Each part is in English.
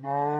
tomorrow.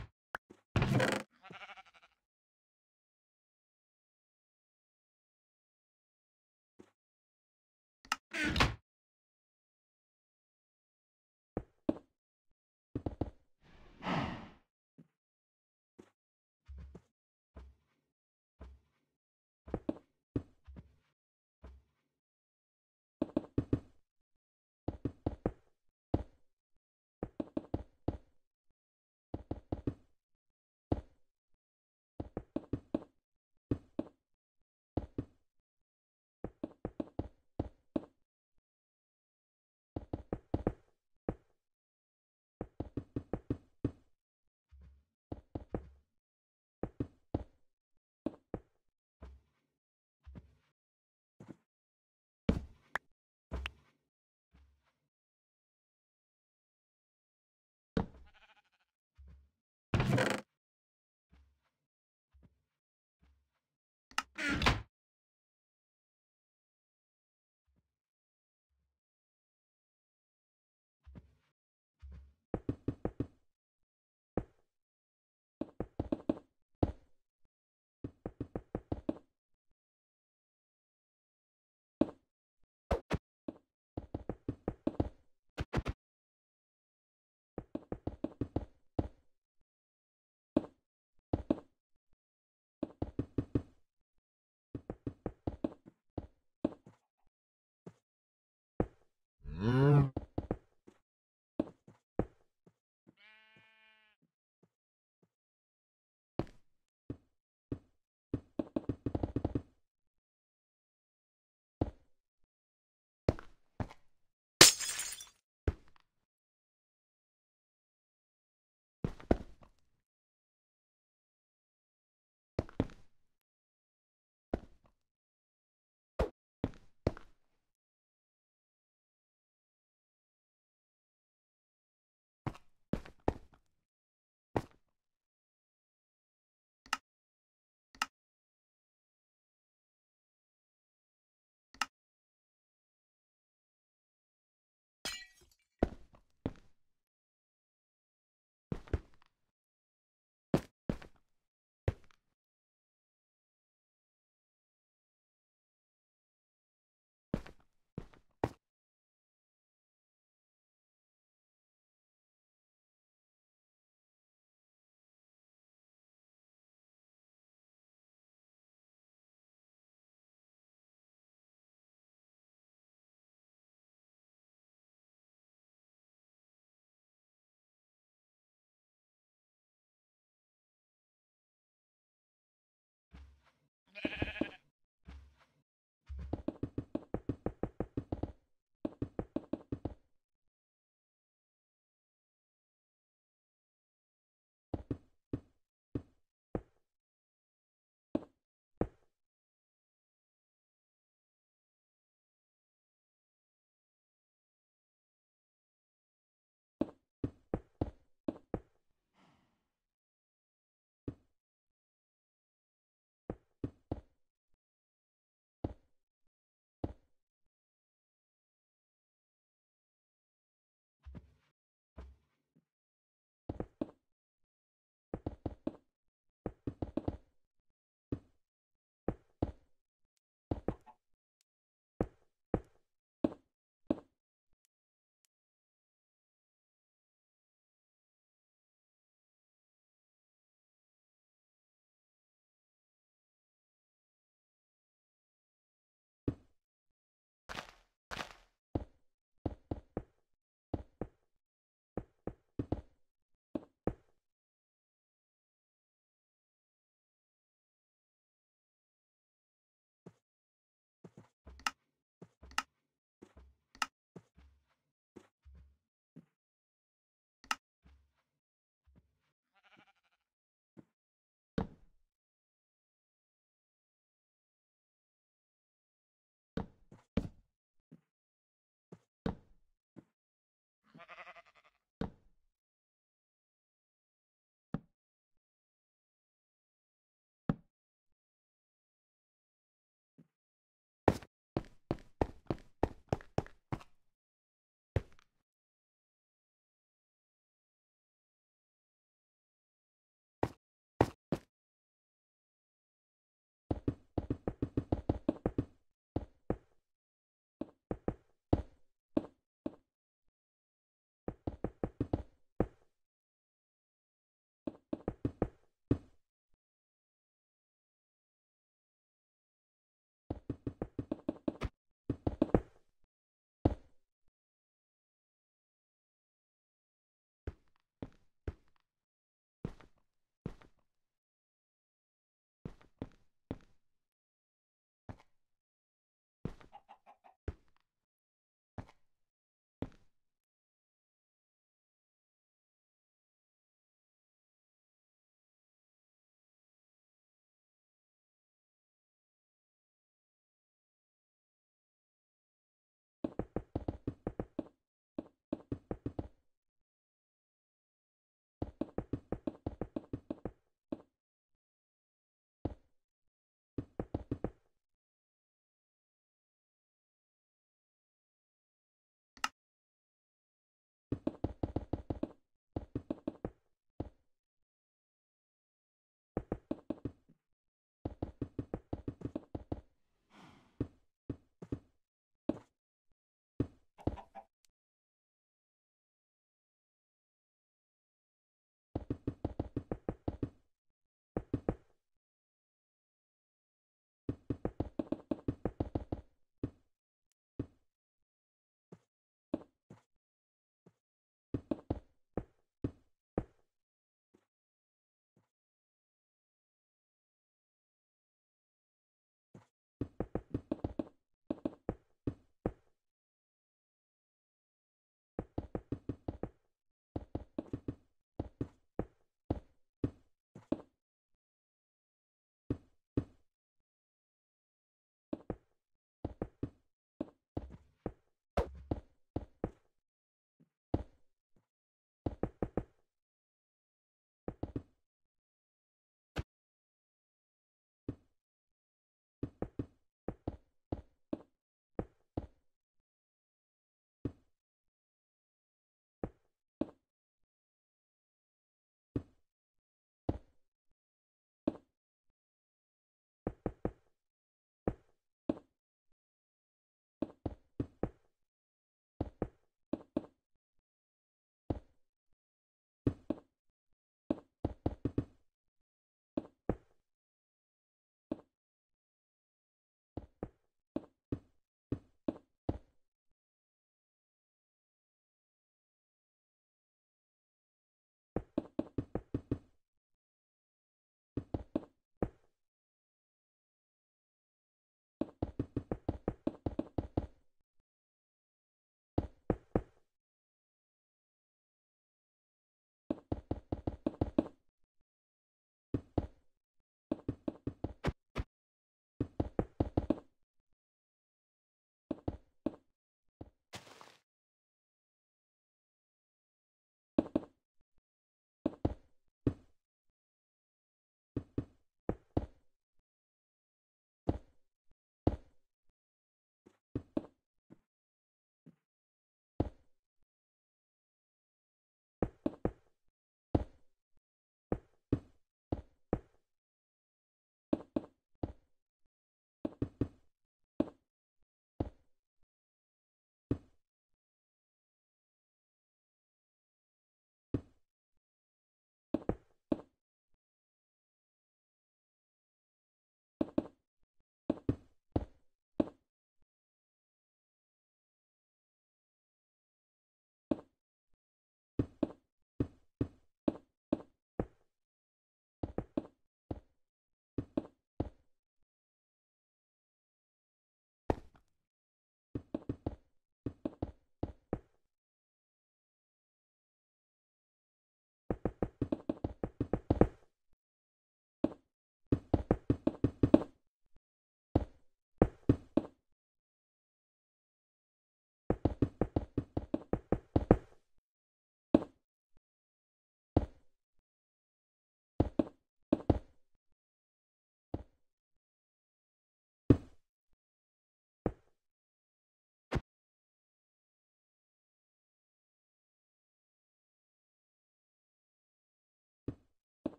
Mm-hmm.